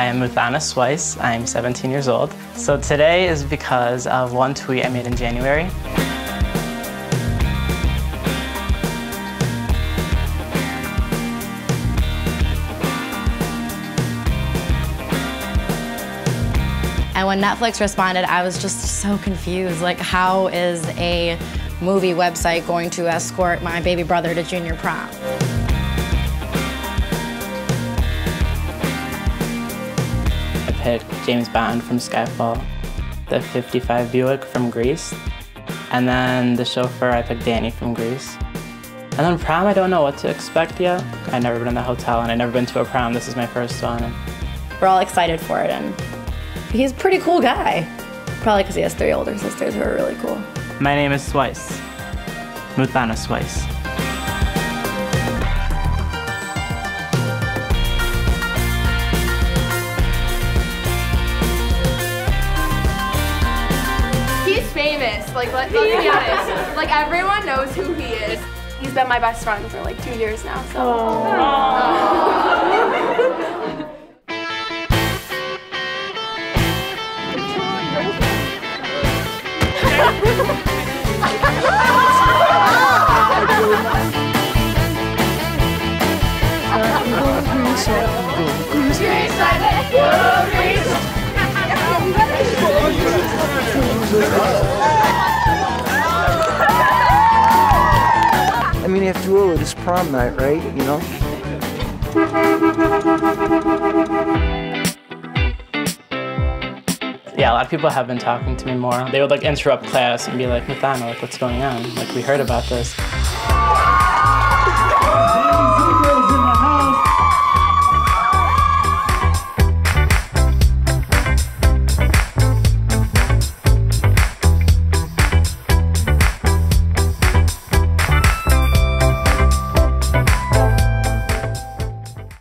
I am Muthana Sweis. I am 17 years old. So today is because of one tweet I made in January. And when Netflix responded, I was just so confused. Like, how is a movie website going to escort my baby brother to junior prom? I picked James Bond from Skyfall, the 55 Buick from Grease, and then the chauffeur, I picked Danny from Grease. And then prom, I don't know what to expect yet. I've never been in the hotel and I've never been to a prom. This is my first one. We're all excited for it, and he's a pretty cool guy. Probably because he has three older sisters who are really cool. My name is Sweis, Muthana Sweis. Famous. Like, let, let's be honest. Like, everyone knows who he is. He's been my best friend for like two years now. So. I mean, after all, it is prom night, right? You know? Yeah, a lot of people have been talking to me more. They would like interrupt class and be like, Madonna, like what's going on? Like we heard about this.